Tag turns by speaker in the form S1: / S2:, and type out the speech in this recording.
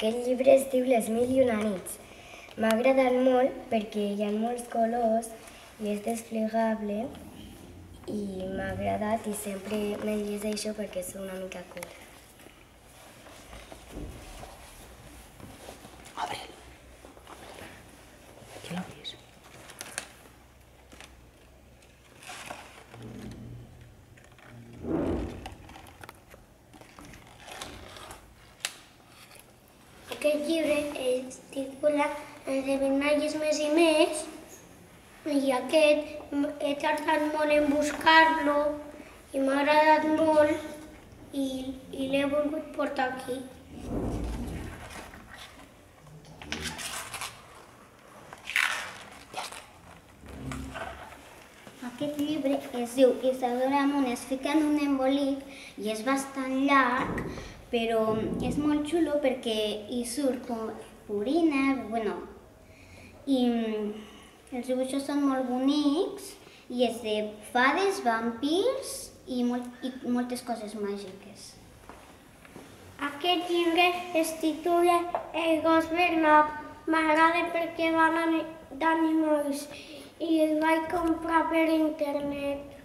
S1: Aquest llibre es diu Les mil i una nits. M'ha agradat molt perquè hi ha molts colors i és desplegable i m'ha agradat i sempre me llegeixo perquè és una mica curt.
S2: Aquest llibre es titula Els més i més i aquest he tardat molt en buscar-lo i m'ha agradat molt i, i l'he volgut portar aquí.
S3: Aquest llibre es diu Isadora Amunt es fica en un embolic i és bastant llarg, però és molt xulo perquè hi surt Purina, bueno, i mm, els dibuixos són molt bonics i és de fades, vampirs i, molt, i moltes coses màgiques.
S2: Aquest llibre es titula El gos Bernat. M'agrada perquè van d'animals i el vaig comprar per internet.